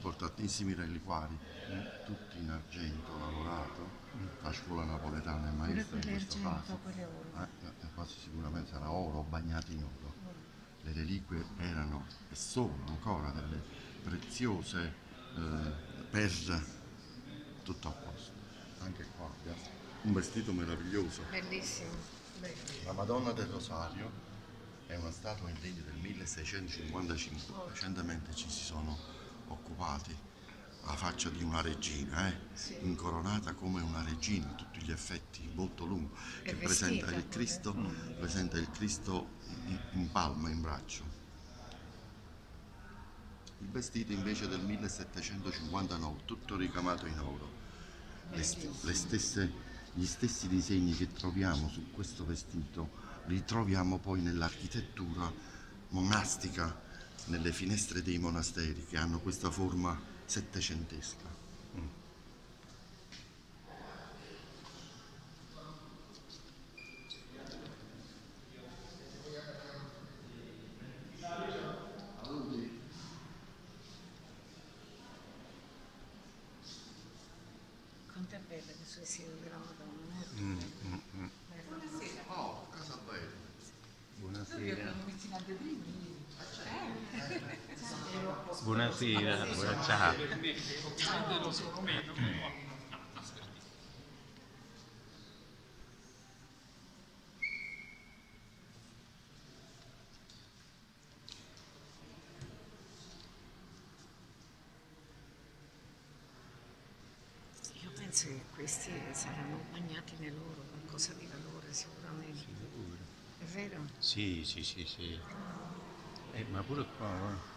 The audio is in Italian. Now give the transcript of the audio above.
porta tantissimi reliquari, eh, tutti in argento lavorato, la scuola napoletana è maestra in questo caso. oro. Eh, eh, quasi sicuramente sarà oro bagnati in oro. Le reliquie erano e sono ancora delle preziose eh, perle, tutto a posto. Anche qua un vestito meraviglioso. Bellissimo. La Madonna del Rosario è una statua in legno del 1655. Recentemente ci si sono occupati la faccia di una regina, eh? Sì. incoronata come una regina, tutti gli effetti, molto lungo, che presenta il. Cristo, presenta il Cristo in, in palma, in braccio. Il vestito invece è del 1759, tutto ricamato in oro. Le st- le stesse- gli stessi disegni che troviamo su questo vestito li troviamo poi nell'architettura monastica, nelle finestre dei monasteri che hanno questa forma settecentesca. Quanto è bella questo vestito della Madonna. Oh, casa bella. Buonasera. Eh. Buonasera, buona- ciao. Io penso che questi saranno bagnati nell'oro, qualcosa di valore sicuramente. È vero? Sì, sì, sì, sì. Eh, ma pure qua, guarda.